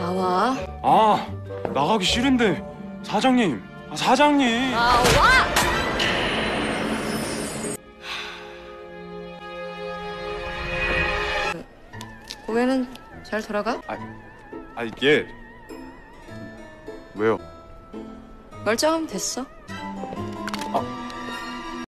나와. 아 나가기 싫은데 사장님 아, 사장님 나와! 공연은 잘 돌아가? 아, 아 이게 왜요 멀쩡하면 됐어.